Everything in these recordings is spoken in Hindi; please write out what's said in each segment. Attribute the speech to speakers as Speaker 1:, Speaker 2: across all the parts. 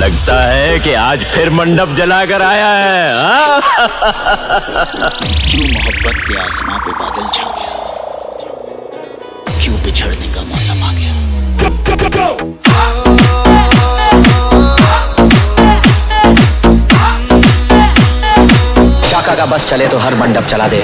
Speaker 1: लगता है कि आज फिर मंडप जलाकर आया है।
Speaker 2: क्यों मोहब्बत के आसमां पे बादल छा गया? क्यों बिछड़ने का मौसम आ गया?
Speaker 3: शाखा का बस चले तो हर मंडप चला दे।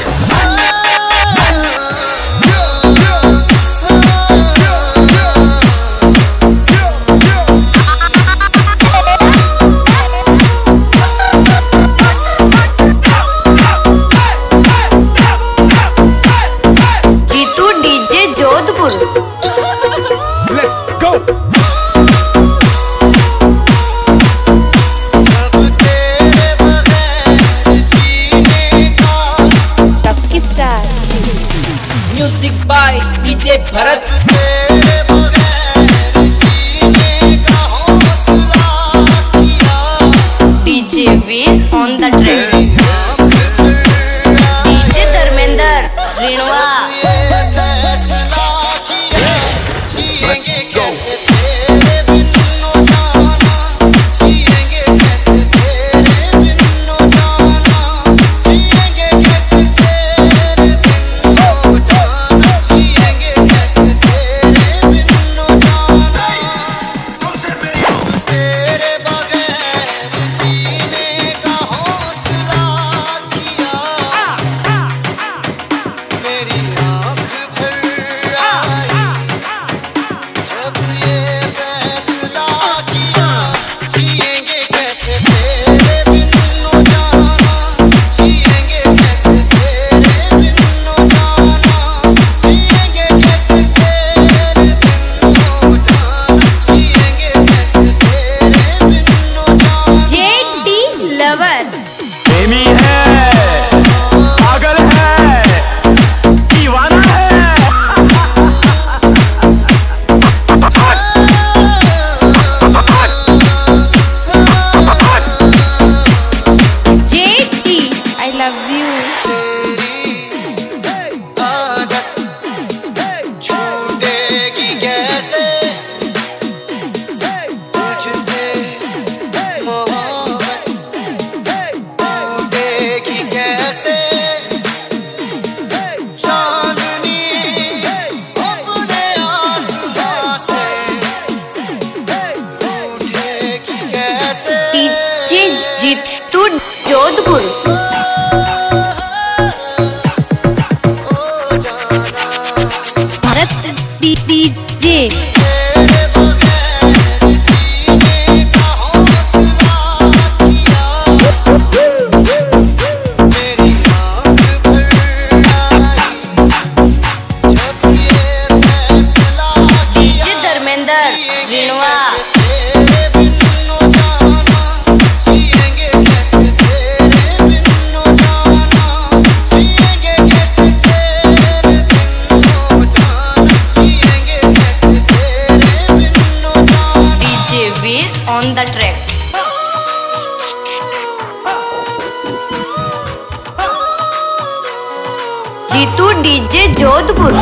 Speaker 4: पच्चीस Jeetu Jodhpur.
Speaker 2: the
Speaker 4: track. Jeetu DJ Jodhpur